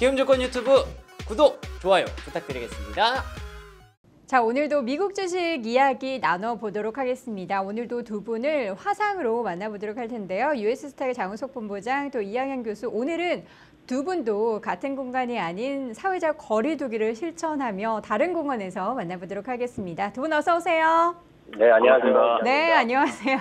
기움조건 유튜브 구독, 좋아요 부탁드리겠습니다. 자, 오늘도 미국 주식 이야기 나눠보도록 하겠습니다. 오늘도 두 분을 화상으로 만나보도록 할 텐데요. US스타의 장우석 본부장 또 이양현 교수 오늘은 두 분도 같은 공간이 아닌 사회적 거리두기를 실천하며 다른 공간에서 만나보도록 하겠습니다. 두 분 어서 오세요. 네, 안녕하세요. 네, 안녕하세요.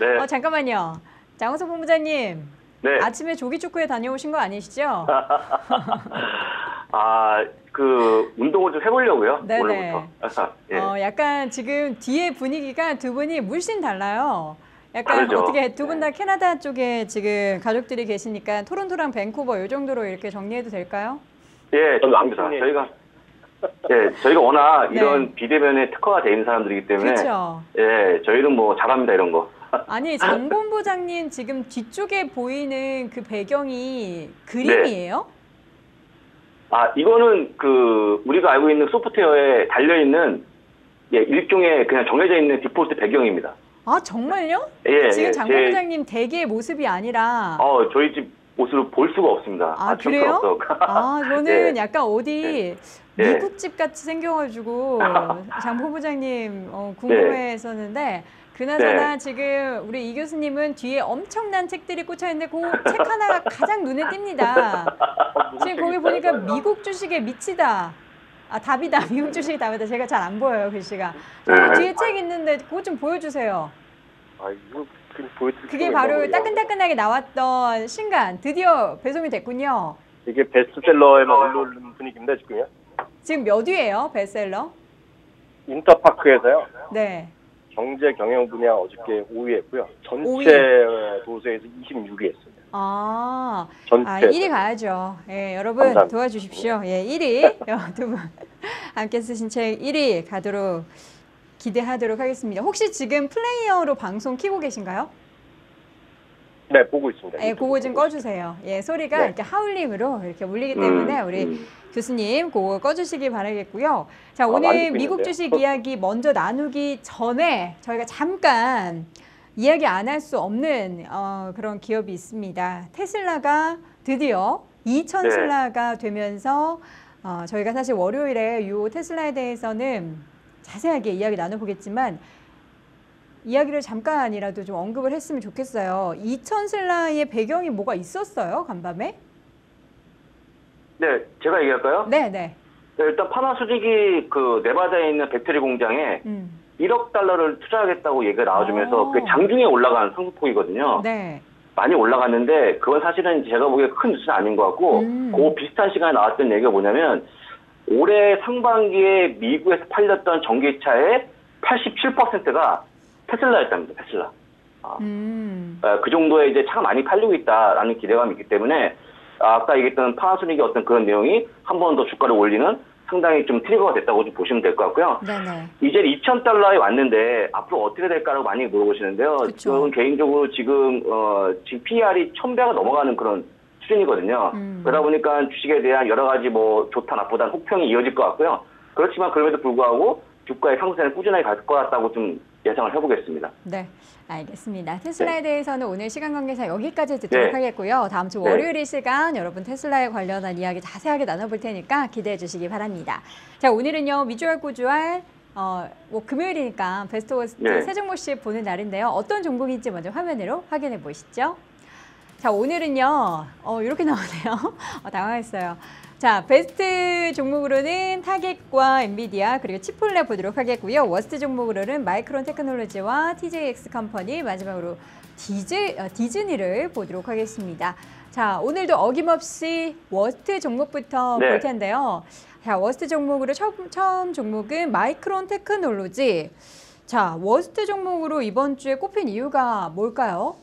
네, 어, 잠깐만요. 장우석 본부장님, 네. 아침에 조기 축구에 다녀오신 거 아니시죠? 아, 그 운동을 좀 해보려고요. 네네. 오늘부터. 예. 어, 약간 지금 뒤에 분위기가 두 분이 물씬 달라요. 약간 다르죠. 어떻게 두 분 다 캐나다 쪽에 지금 가족들이 계시니까 토론토랑 밴쿠버 이 정도로 이렇게 정리해도 될까요? 예, 좋습니다. 저희가 예, 저희가 워낙 네. 이런 비대면에 특화가 돼 있는 사람들이기 때문에 그렇죠. 예, 저희는 뭐 잘합니다 이런 거. 아니 장 본부장님 지금 뒤쪽에 보이는 그 배경이 그림이에요? 아, 이거는 그 우리가 알고 있는 소프트웨어에 달려 있는 예, 일종의 그냥 정해져 있는 디폴트 배경입니다. 아 정말요? 예, 지금 예, 장 제- 본부장님 대기의 모습이 아니라 어, 저희 집 옷을 볼 수가 없습니다. 아, 아침 그래요? 아, 저는 예. 약간 어디 예. 미국집 같이 생겨가지고 장 본부장님 어, 궁금했었는데 그나저나 네. 지금 우리 이 교수님은 뒤에 엄청난 책들이 꽂혀 있는데 그 책 하나가 가장 눈에 띕니다. 지금 거기 보니까 미국 주식에 미치다. 아 답이다. 미국 주식이 답이다. 제가 잘 안 보여요 글씨가. 저 네. 뒤에 책 있는데 그거 좀 보여주세요. 아, 이거 그냥 보여드릴 그게 바로. 따끈따끈하게 나왔던 신간 드디어 배송이 됐군요. 이게 베스트셀러에만 올라오는 분위기입니다, 지금요. 지금 몇 위예요 베스트셀러? 인터파크에서요. 네. 경제 경영 분야 어저께 5위 했고요. 전체 오위. 도서에서 26위 했습니다. 아, 전체. 아 1위 가야죠. 예, 여러분 감사합니다. 도와주십시오. 예, 1위 두 분 함께 쓰신 책 1위 가도록 기대하도록 하겠습니다. 혹시 지금 플레이어로 방송 키고 계신가요? 네, 보고 있습니다. 예, 그거 좀 꺼주세요. 예, 소리가 네. 이렇게 하울링으로 이렇게 울리기 때문에 음, 우리 음. 교수님 그거 꺼주시기 바라겠고요. 자, 아, 오늘 미국? 주식 이야기 먼저 나누기 전에 저희가 잠깐 이야기 안 할 수 없는 어, 그런 기업이 있습니다. 테슬라가 드디어 2천 네. 슬라가 되면서 어, 저희가 사실 월요일에 이 테슬라에 대해서는 자세하게 이야기 나눠보겠지만 이야기를 잠깐이라도 좀 언급을 했으면 좋겠어요. 2천 슬라의 배경이 뭐가 있었어요, 간밤에? 네, 제가 얘기할까요? 네, 네. 네, 일단 파나소닉이 그 네바다에 있는 배터리 공장에 음. 1억 달러를 투자하겠다고 얘기가 나와주면서 오. 그게 장중에 올라간 상승폭이거든요. 네. 많이 올라갔는데 그건 사실은 제가 보기에 큰 뉴스는 아닌 것 같고 음. 그 비슷한 시간에 나왔던 얘기가 뭐냐면 올해 상반기에 미국에서 팔렸던 전기차의 87%가 테슬라였답니다. 테슬라. 음. 어, 그 정도의 이제 차가 많이 팔리고 있다라는 기대감이 있기 때문에 아까 얘기했던 파나소닉의 어떤 그런 내용이 한 번 더 주가를 올리는 상당히 좀 트리거가 됐다고 좀 보시면 될 것 같고요. 네네. 이제 2,000달러에 왔는데 앞으로 어떻게 될까라고 많이 물어보시는데요. 그쵸. 저는 개인적으로 지금 어 지금 PR이 1,000배가 넘어가는 그런 수준이거든요. 음. 그러다 보니까 주식에 대한 여러 가지 뭐 좋다 나쁘다 혹평이 이어질 것 같고요. 그렇지만 그럼에도 불구하고 주가의 상승은 꾸준하게 갈 것 같다고 좀 예상을 해보겠습니다. 네. 알겠습니다. 테슬라에 대해서는 오늘 시간 관계상 여기까지 듣도록 네. 하겠고요. 다음 주 네. 월요일 이 시간 여러분 테슬라에 관련한 이야기 자세하게 나눠볼 테니까 기대해 주시기 바랍니다. 자, 오늘은요. 미주알 고주알 어, 뭐 금요일이니까 베스트 worst 네. 세 종목씩 보는 날인데요. 어떤 종목인지 먼저 화면으로 확인해 보시죠. 자, 오늘은요. 어, 이렇게 나오네요. 어, 당황했어요. 자, 베스트 종목으로는 타겟과 엔비디아 그리고 치폴레 보도록 하겠고요. worst 종목으로는 마이크론 테크놀로지와 TJX 컴퍼니 마지막으로 디즈, 어, 디즈니를 보도록 하겠습니다. 자, 오늘도 어김없이 worst 종목부터 네. 볼 텐데요. 자, worst 종목으로 처음, 처음 종목은 마이크론 테크놀로지. 자, worst 종목으로 이번 주에 꼽힌 이유가 뭘까요?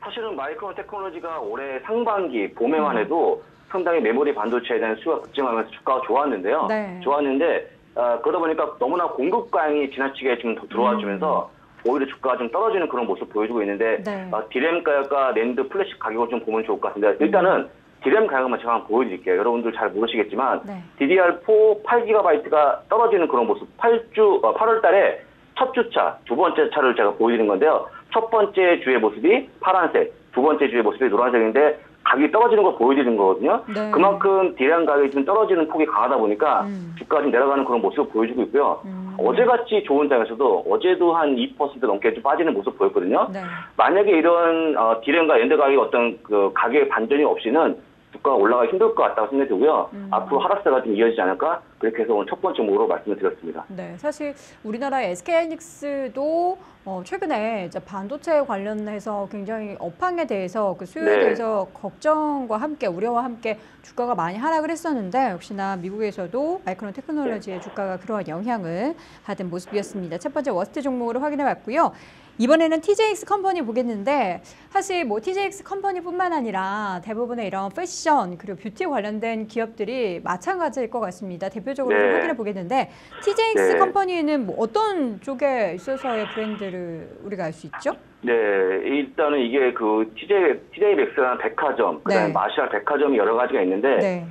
사실은 마이크론 테크놀로지가 올해 상반기 봄에만 음. 해도 상당히 메모리 반도체에 대한 수요가 급증하면서 주가가 좋았는데요. 네. 좋았는데 어, 그러다 보니까 너무나 공급 과잉이 지나치게 좀더 들어와 주면서 오히려 주가가 좀 떨어지는 그런 모습 보여주고 있는데 음. 네. 어, 디램 가격과 NAND flash 가격을 좀 보면 좋을 것 같습니다. 일단은 디램 가격만 제가 한번 보여드릴게요. 여러분들 잘 모르시겠지만 네. DDR4 8GB가 떨어지는 그런 모습 8주 8월 달에 첫 주차, 두 번째 차를 제가 보여드리는 건데요. 첫 번째 주의 모습이 파란색, 두 번째 주의 모습이 노란색인데 가격이 떨어지는 걸 보여드리는 거거든요. 네. 그만큼 디램 가격이 좀 떨어지는 폭이 강하다 보니까 음. 주가가 좀 내려가는 그런 모습을 보여주고 있고요. 음. 어제같이 좋은 장에서도 어제도 한 2% 넘게 좀 빠지는 모습 보였거든요. 네. 만약에 이런 어, 디램과 연대 가격이 어떤 그 가격의 반전이 없이는 주가가 올라가기 힘들 것 같다고 생각이 들고요. 음. 앞으로 하락세가 좀 이어지지 않을까 그렇게 해서 오늘 첫 번째 목으로 말씀을 드렸습니다. 네, 사실 우리나라 SK하이닉스도 어, 최근에 이제 반도체 관련해서 굉장히 업황에 대해서 그 수요에 네. 대해서 걱정과 함께 우려와 함께 주가가 많이 하락을 했었는데 역시나 미국에서도 마이크론 테크놀로지의 주가가 그러한 영향을 받은 모습이었습니다. 첫 번째 worst 종목으로 확인해 봤고요. 이번에는 TJX 컴퍼니 보겠는데 사실 뭐 TJX 컴퍼니뿐만 아니라 대부분의 이런 패션 그리고 뷰티 관련된 기업들이 마찬가지일 것 같습니다. 대표적으로 좀 네. 확인해 보겠는데 TJX 네. 컴퍼니는 뭐 어떤 쪽에 있어서의 브랜드를 우리가 알 수 있죠? 네, 일단은 이게 그 TJ, TJ맥스라는 백화점, 그다음에 네. 마샬 백화점이 여러 가지가 있는데 네.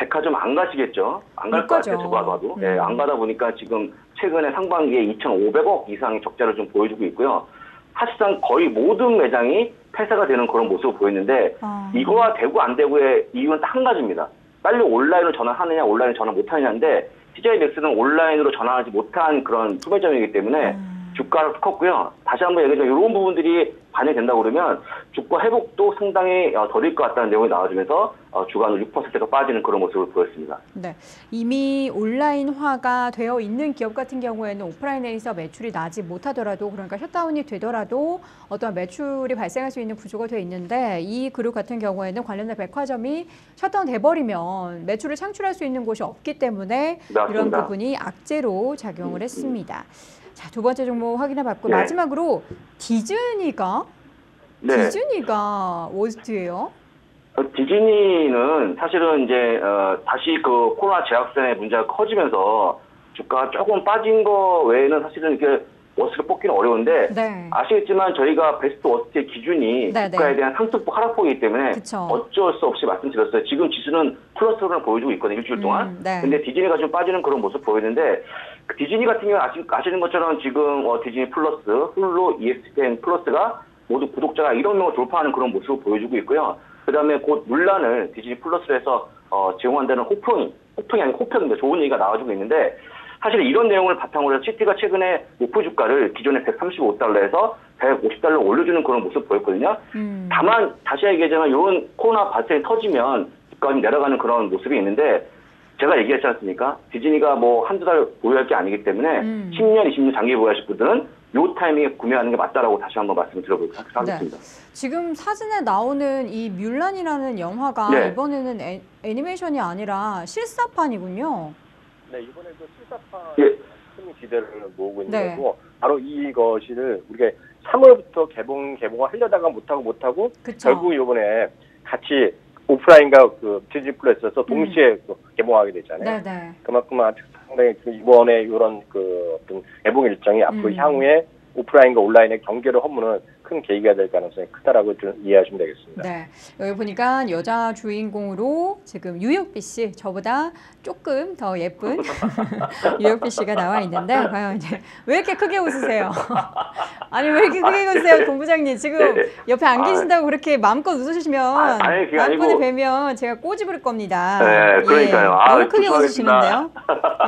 백화점 안 가시겠죠? 안갈못것 같아요. 누가 봐도. 음. 네, 안 가다 보니까 지금 최근에 상반기에 2,500억 이상의 적자를 좀 보여주고 있고요. 사실상 거의 모든 매장이 폐쇄가 되는 그런 모습을 보였는데 아. 이거와 되고 안 되고의 이유는 딱 한 가지입니다. 빨리 온라인으로 전환하느냐, 온라인으로 전환 못하느냐인데 TJ맥스는 온라인으로 전환하지 못한 그런 소매점이기 때문에 음. 주가를 컸고요. 다시 한번 얘기하자면 이런 부분들이 반영된다고 그러면 주가 회복도 상당히 어, 더딜 것 같다는 내용이 나와주면서 어, 주가는 6%가 빠지는 그런 모습을 보였습니다. 네. 이미 온라인화가 되어 있는 기업 같은 경우에는 오프라인에서 매출이 나지 못하더라도 그러니까 셧다운이 되더라도 어떤 매출이 발생할 수 있는 구조가 되어 있는데 이 그룹 같은 경우에는 관련된 백화점이 셧다운 돼버리면 매출을 창출할 수 있는 곳이 없기 때문에 이런 맞습니다. 부분이 악재로 작용을 했습니다. 자, 두 번째 종목 확인해 봤고 네. 마지막으로 디즈니가 네. 디즈니가 worst예요. 어, 디즈니는 사실은 이제 어, 다시 그 코로나 재확산의 문제가 커지면서 주가가 조금 빠진 거 외에는 사실은 이렇게 워스를 뽑기는 어려운데 네. 아시겠지만 저희가 베스트 worst의 기준이 네, 주가에 네. 대한 상승폭 하락폭이기 때문에 그쵸. 어쩔 수 없이 말씀드렸어요. 지금 지수는 플러스를 보여주고 있거든요. 일주일 동안. 음, 네. 근데 디즈니가 좀 빠지는 그런 모습 보이는데 그 디즈니 같은 경우는 아시, 아시는 것처럼 지금 어, 디즈니 플러스, 훌루, ESPN 플러스가 모두 구독자가 1억 명을 돌파하는 그런 모습을 보여주고 있고요. 그 다음에 곧 뮬란을 디즈니 플러스로 해서 어, 제공한다는 호평이 호평이 아니고 호평인데 좋은 얘기가 나와주고 있는데 사실 이런 내용을 바탕으로 해서 시티가 최근에 목표 주가를 기존에 135달러에서 150달러 올려주는 그런 모습 보였거든요. 음. 다만 다시 얘기하자면 이런 코로나 발생이 터지면 주가가 좀 내려가는 그런 모습이 있는데 제가 얘기했지 않습니까? 디즈니가 뭐 한두 달 보유할 게 아니기 때문에 음. 10년, 20년 장기 보유하실 분들은 요 타이밍에 구매하는 게 맞다라고 다시 한번 말씀을 드려보도록 하겠습니다. 지금 사진에 나오는 이 뮬란이라는 영화가 네. 이번에는 애, 애니메이션이 아니라 실사판이군요. 네, 이번에 그 실사판 예. 큰 기대를 모으고 있는 네. 거고 바로 이것을 우리가 3월부터 개봉 개봉을 하려다가 못하고 못하고 그쵸? 결국 이번에 같이 오프라인과 그 디즈니 플러스에서 동시에 그 개봉하게 되잖아요. 음. 네네. 그만큼 아주 상당히 그 이번에 이런 그 어떤 개봉 일정이 앞으로 음. 향후에 오프라인과 온라인의 경계를 허무는 큰 계기가 될 가능성이 크다라고 좀 이해하시면 되겠습니다. 네. 여기 보니까 여자 주인공으로 지금 유혁비 씨, 저보다 조금 더 예쁜 유혁비 씨가 나와 있는데, 과연 이제 왜 이렇게 크게 웃으세요? 아니, 왜 이렇게 크게 웃으세요, 본부장님? 지금 네. 옆에 안 아. 계신다고 그렇게 마음껏 웃으시면, 아, 아니, 그게 다음번에 아니고. 뵈면 제가 꼬집 부릴 겁니다. 네, 그러니까요. 아, 너무 크게. 웃으시는데요?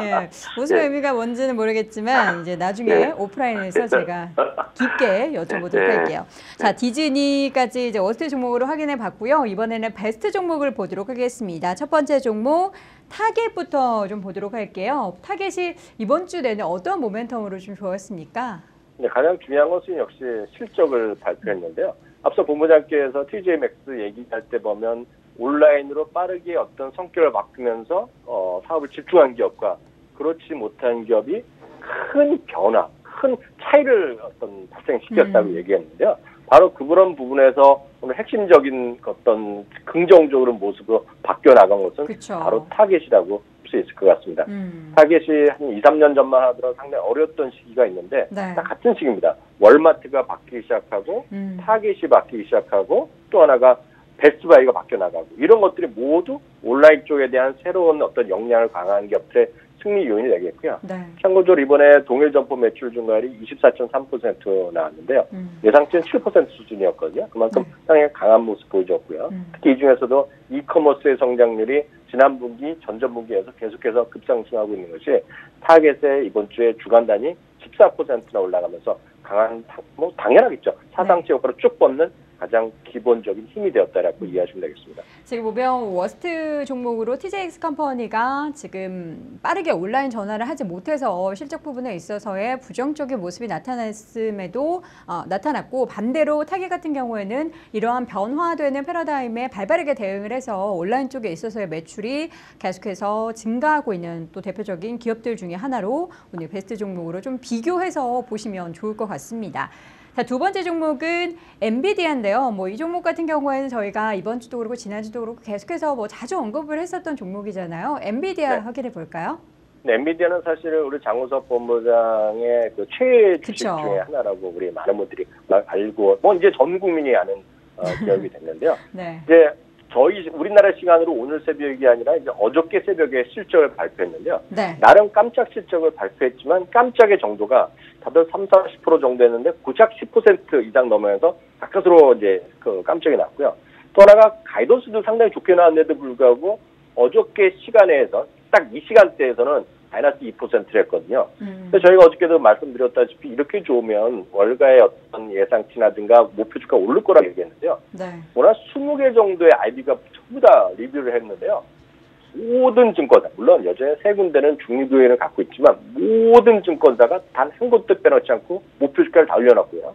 예. 웃음 네. 의미가 뭔지는 모르겠지만, 이제 나중에 네. 오프라인에서 제가 깊게 여쭤보도록 네. 할게요. 자, 디즈니까지 이제 worst 종목으로 확인해 봤고요. 이번에는 베스트 종목을 보도록 하겠습니다. 첫 번째 종목 타겟부터 좀 보도록 할게요. 타겟이 이번 주 내내 어떤 모멘텀으로 좀 좋았습니까? 근데 가장 중요한 것은 역시 실적을 발표했는데요. 앞서 본부장께서 TJ 맥스 얘기할 때 보면 온라인으로 빠르게 어떤 성격을 바꾸면서 어, 사업을 집중한 기업과 그렇지 못한 기업이 큰 변화, 큰 차이를 어떤 발생시켰다고 음. 얘기했는데요. 바로 그런 부분에서 오늘 핵심적인 어떤 긍정적으로 모습으로 바뀌어 나간 것은 그쵸. 바로 타겟이라고 볼 수 있을 것 같습니다. 음. 타겟이 한 2, 3년 전만 하더라도 상당히 어려웠던 시기가 있는데 네. 다 같은 시기입니다. 월마트가 바뀌기 시작하고 음. 타겟이 바뀌기 시작하고 또 하나가 베스트바이가 바뀌어 나가고 이런 것들이 모두 온라인 쪽에 대한 새로운 어떤 역량을 강화한 기업들의 승리 요인이 되겠고요. 네. 참고적으로 이번에 동일 점포 매출 증가율이 24.3% 나왔는데요. 음. 예상치는 7% 수준이었거든요. 그만큼 네. 상당히 강한 모습 보여줬고요. 음. 특히 이 중에서도 이커머스의 성장률이 지난 분기, 전전 분기에서 계속해서 급상승하고 있는 것이 타겟의 이번 주에 주간 단위 14%나 올라가면서 강한, 타- 뭐 당연하겠죠. 사상치 효과로 쭉 뻗는 가장 기본적인 힘이 되었다라고 이해하시면 되겠습니다. 지금 보면 worst 종목으로 TJX 컴퍼니가 지금 빠르게 온라인 전환을 하지 못해서 실적 부분에 있어서의 부정적인 모습이 나타났음에도 어, 나타났고 반대로 타겟 같은 경우에는 이러한 변화되는 패러다임에 발빠르게 대응을 해서 온라인 쪽에 있어서의 매출이 계속해서 증가하고 있는 또 대표적인 기업들 중에 하나로 오늘 베스트 종목으로 좀 비교해서 보시면 좋을 것 같습니다. 자, 두 번째 종목은 엔비디아인데요. 뭐 이 종목 같은 경우에는 저희가 이번 주도 그렇고 지난주도 그렇고 계속해서 뭐 자주 언급을 했었던 종목이잖아요. 엔비디아 네. 확인해 볼까요? 네, 엔비디아는 사실 우리 장우석 본부장의 그 최애 주식 그쵸. 중에 하나라고 우리 많은 분들이 막 알고 뭐 이제 전 국민이 아는 어, 기업이 됐는데요. 네. 이제 저희 우리나라 시간으로 오늘 새벽이 아니라 이제 어저께 새벽에 실적을 발표했는데요. 네. 나름 깜짝 실적을 발표했지만 깜짝의 정도가 다들 3, 40% 정도 했는데 고작 10% 이상 넘어서 가까스로 이제 그 깜짝이 났고요. 또 하나가 가이던스도 상당히 좋게 나왔는데도 불구하고 어저께 시간에서 딱 이 시간대에서는 마이너스 2%를 했거든요. 음. 근데 저희가 어저께도 말씀드렸다시피 이렇게 좋으면 월가의 어떤 예상치라든가 목표 주가 오를 거라고 얘기했는데요. 네. 워낙 20개 정도의 아이디가 전부 다 리뷰를 했는데요. 모든 증권사, 물론 여전히 세 군데는 중립의회를 갖고 있지만 모든 증권사가 단 한 곳도 빼놓지 않고 목표 주가를 다 올려놨고요.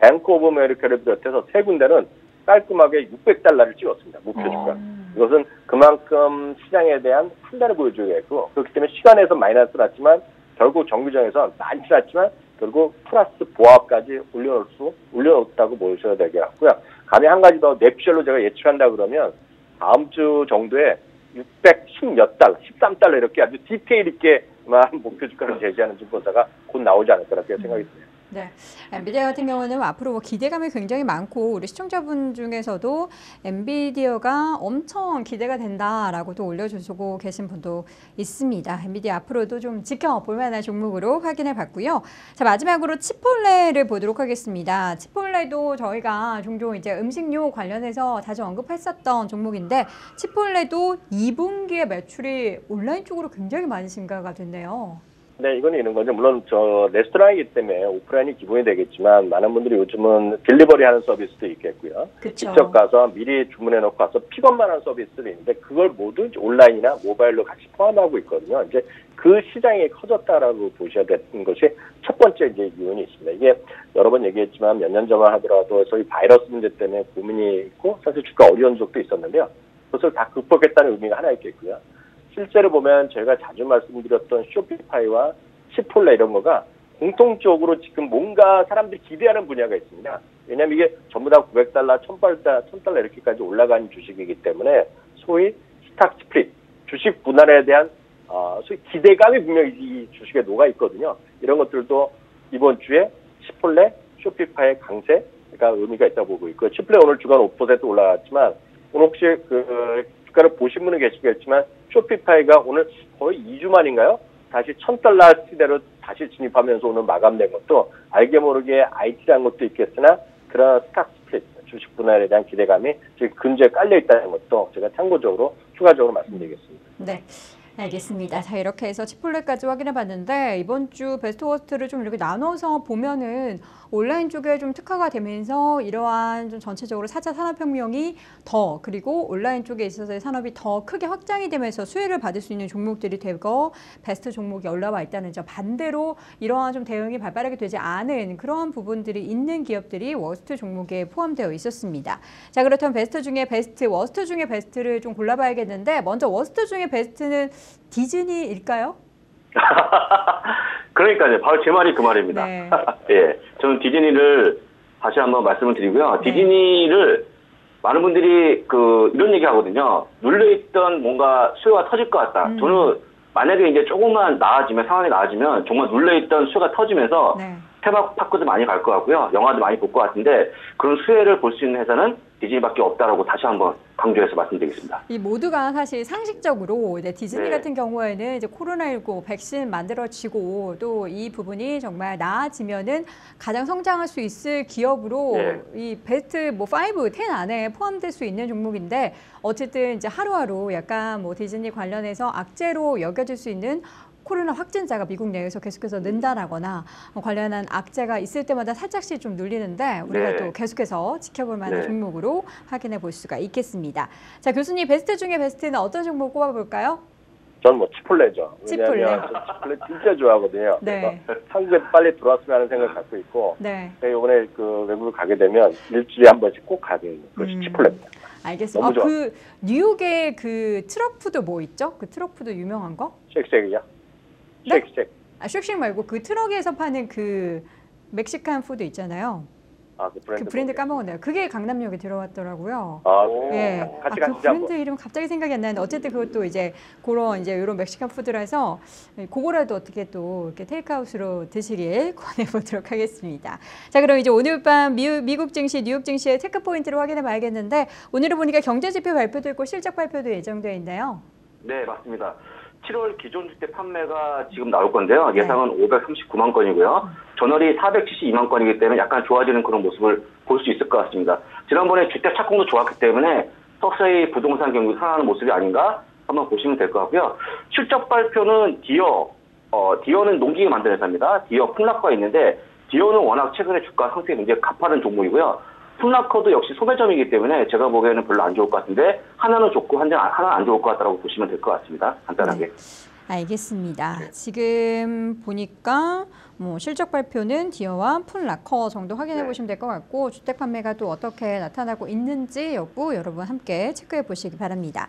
뱅크 오브 아메리카를 비롯해서 세 군데는 깔끔하게 600달러를 찍었습니다. 목표 주가. 음. 이것은 그만큼 시장에 대한 판단을 보여주겠고 그렇기 때문에 시간외에서 마이너스 났지만 결국 정규장에서 많지 않지만 결국 플러스 보합까지 올려놓을 수 올려놓았다고 보셔야 같고요. 감히 한 가지 더 냅셜로 제가 예측한다 그러면 다음 주 정도에 610몇 달러, 13달러 이렇게 아주 디테일 있게만 목표 주가를 제시하는 증권사가 곧 나오지 않을 거라고 생각이 듭니다. 네. 엔비디아 같은 경우는 앞으로 뭐 기대감이 굉장히 많고 우리 시청자분 중에서도 엔비디아가 엄청 기대가 된다라고도 올려주시고 계신 분도 있습니다. 엔비디아 앞으로도 좀 지켜볼 만한 종목으로 확인해 봤고요. 자 마지막으로 치폴레를 보도록 하겠습니다. 치폴레도 저희가 종종 이제 음식료 관련해서 자주 언급했었던 종목인데 치폴레도 2분기에 매출이 온라인 쪽으로 굉장히 많이 증가가 됐네요. 네, 이건 이런 거죠. 물론 저 레스토랑이기 때문에 오프라인이 기본이 되겠지만 많은 분들이 요즘은 딜리버리 하는 서비스도 있겠고요. 그렇죠. 직접 가서 미리 주문해 놓고 가서 픽업만 하는 서비스도 있는데 그걸 모두 온라인이나 모바일로 같이 포함하고 있거든요. 이제 그 시장이 커졌다라고 보셔야 되는 것이 첫 번째 이제 이유는 있습니다. 이게 여러 번 얘기했지만 몇 년 전만 하더라도 소위 바이러스 문제 때문에 고민이 있고 사실 주가 어려운 적도 있었는데요. 그것을 다 극복했다는 의미가 하나 있겠고요. 실제로 보면 저희가 자주 말씀드렸던 쇼피파이와 치폴레 이런 거가 공통적으로 지금 뭔가 사람들이 기대하는 분야가 있습니다. 왜냐하면 이게 전부 다 900달러, 1000달러, 1000달러 이렇게까지 올라가는 주식이기 때문에 소위 stock split, 주식 분할에 대한 어, 소위 기대감이 분명히 이 주식에 녹아 있거든요. 이런 것들도 이번 주에 치폴레, 쇼피파이의 강세가 의미가 있다고 보고 있고요. 치폴레 오늘 주간 5% 올라갔지만 오늘 혹시 그 주가를 보신 분은 계시겠지만 쇼피파이가 오늘 거의 2주 만인가요? 다시 1000달러 시대로 다시 진입하면서 오늘 마감된 것도 알게 모르게 IT라는 것도 있겠으나 그런 stock split, 주식 분할에 대한 기대감이 지금 근저에 깔려 있다는 것도 제가 참고적으로 추가적으로 말씀드리겠습니다. 네. 알겠습니다. 자, 이렇게 해서 치폴레까지 확인해 봤는데 이번 주 베스트 worst를 좀 이렇게 나눠서 보면은 온라인 쪽에 좀 특화가 되면서 이러한 좀 전체적으로 4차 산업혁명이 더 그리고 온라인 쪽에 있어서의 산업이 더 크게 확장이 되면서 수혜를 받을 수 있는 종목들이 되고 베스트 종목이 올라와 있다는 점 반대로 이러한 좀 대응이 발빠르게 되지 않은 그런 부분들이 있는 기업들이 worst 종목에 포함되어 있었습니다. 자 그렇다면 베스트 중에 베스트 worst 중에 베스트를 좀 골라봐야겠는데 먼저 worst 중에 베스트는 디즈니일까요? 그러니까요. 바로 제 말이 그 말입니다. 네. 예. 저는 디즈니를 다시 한번 말씀을 드리고요. 네. 디즈니를 많은 분들이 그 이런 얘기 하거든요. 눌려있던 뭔가 수요가 터질 것 같다. 음. 저는 만약에 이제 조금만 나아지면 상황이 나아지면 정말 눌려있던 수요가 터지면서 네. 테마파크도 많이 갈 것 같고요. 영화도 많이 볼 것 같은데 그런 수혜를 볼 수 있는 회사는 디즈니밖에 없다라고 다시 한번 강조해서 말씀드리겠습니다. 이 모두가 사실 상식적으로 이제 디즈니 네. 같은 경우에는 이제 코로나19 백신 만들어지고 또 이 부분이 정말 나아지면은 가장 성장할 수 있을 기업으로 네. 이 베스트 뭐 5, 10 안에 포함될 수 있는 종목인데 어쨌든 이제 하루하루 약간 뭐 디즈니 관련해서 악재로 여겨질 수 있는 코로나 확진자가 미국 내에서 계속해서 는다라거나 어, 관련한 악재가 있을 때마다 살짝씩 좀 눌리는데 우리가 네. 또 계속해서 지켜볼 만한 네. 종목으로 확인해 볼 수가 있겠습니다. 자 교수님 베스트 중에 베스트는 어떤 종목 꼽아볼까요? 전 뭐 치폴레죠. 치폴레. 왜냐하면 저 치폴레 진짜 좋아하거든요. 네. 그래서 한국에 빨리 들어왔으면 하는 생각을 갖고 있고 네, 이번에 그 외국을 가게 되면 일주일에 한 번씩 꼭 가야 되는 것이 음. 치폴레입니다. 알겠습니다. 아, 좋아. 그 뉴욕의 그 truck food 뭐 있죠? 그 truck food 유명한 거? 쉑쉑이요? 네? 쉑쉑. 아 쉑쉑 말고 그 트럭에서 파는 그 Mexican food 있잖아요. 아, 그 브랜드. 그 브랜드? 까먹었네요. 그게 강남역에 들어왔더라고요. 아, 그래요? 예. 아, 같이 그 가시죠 브랜드 한번. 이름 갑자기 생각이 안 나는데 어쨌든 그것도 이제 그런 이제 이런 Mexican food라서 그거라도 어떻게 또 이렇게 테이크아웃으로 드시길 권해보도록 하겠습니다. 자, 그럼 이제 오늘 밤 미, 미국 증시, 뉴욕 증시의 체크 포인트를 확인해 봐야겠는데 오늘은 보니까 경제 지표 발표도 있고 실적 발표도 예정되어 있나요? 네, 맞습니다. 7월 기존 주택 판매가 지금 나올 건데요. 네. 예상은 539만 건이고요. 전월이 472만 건이기 때문에 약간 좋아지는 그런 모습을 볼 수 있을 것 같습니다. 지난번에 주택 착공도 좋았기 때문에 서서히 부동산 경기 살아나는 모습이 아닌가 한번 보시면 될 것 같고요. 실적 발표는 디어, 어, 디어는 농기계 만드는 회사입니다. Deere Foot Locker가 있는데 Deere는 워낙 최근에 주가 상승이 굉장히 가파른 종목이고요. 풍락커도 역시 소매점이기 때문에 제가 보기에는 별로 안 좋을 것 같은데 하나는 좋고 하나는 안 좋을 것 같다고 보시면 될 것 같습니다. 간단하게. 알겠습니다. 지금 보니까 뭐 실적 발표는 디어와 푼라커 정도 확인해 네. 보시면 될 것 같고 주택 판매가 또 어떻게 나타나고 있는지 여부 여러분 함께 체크해 보시기 바랍니다.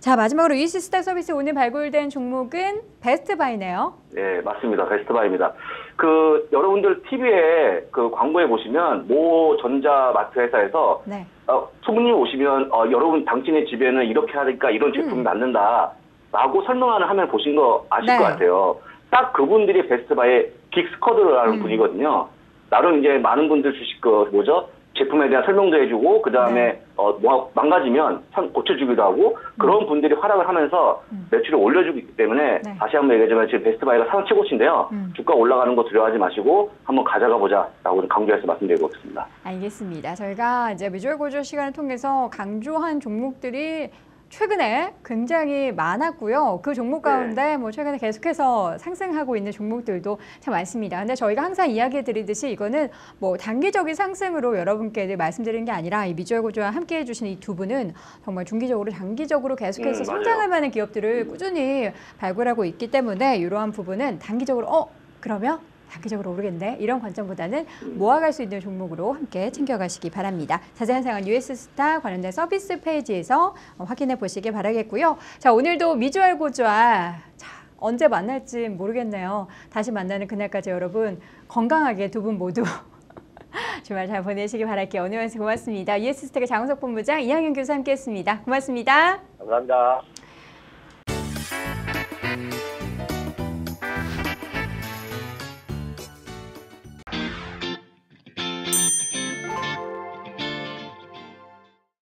자 마지막으로 이 시 스타 서비스 오늘 발굴된 종목은 베스트 바이네요. 네, 맞습니다. 베스트 바입니다. 그 여러분들 TV에 그 광고에 보시면 모 전자마트 회사에서 네. 어, 손님 오시면 어, 여러분 당신의 집에는 이렇게 하니까 이런 제품이 음. 맞는다라고 설명하는 화면 보신 거 아실 네. 것 같아요. 딱 그분들이 베스트바의 긱스커드라는 음. 분이거든요. 나름 이제 많은 분들 주식 그 뭐죠? 제품에 대한 설명도 해주고 그 다음에 네. 어, 뭐 망가지면 참 고쳐주기도 하고 그런 분들이 활약을 하면서 음. 매출을 올려주고 있기 때문에 네. 다시 한번 얘기하지만 지금 베스트바이가 상최고치인데요 음. 주가 올라가는 거 두려워하지 마시고 한번 가져가 보자라고 강조해서 말씀드리고 있습니다. 알겠습니다. 저희가 이제 미주얼 고조 시간을 통해서 강조한 종목들이 최근에 굉장히 많았고요. 그 종목 네. 가운데 뭐 최근에 계속해서 상승하고 있는 종목들도 참 많습니다. 근데 저희가 항상 이야기 드리듯이 이거는 뭐 단기적인 상승으로 여러분께 늘 말씀드리는 게 아니라 이 미주얼 고조와 함께 해주신 이두 분은 정말 중기적으로 장기적으로 계속해서 음. 성장할 만한 기업들을 꾸준히 발굴하고 있기 때문에 이러한 부분은 단기적으로 어 그러면 단기적으로 오르겠네 이런 관점보다는 모아갈 수 있는 종목으로 함께 챙겨가시기 바랍니다. 자세한 사항은 US 스타 관련된 서비스 페이지에서 어, 확인해 보시기 바라겠고요. 자 오늘도 미주알 고주아 자, 언제 만날지 모르겠네요. 다시 만나는 그날까지 여러분 건강하게 두 분 모두 주말 잘 보내시기 바랄게요. 오늘 말씀 고맙습니다. US 스타의 장우석 본부장 이항윤 교수 함께했습니다. 고맙습니다. 감사합니다.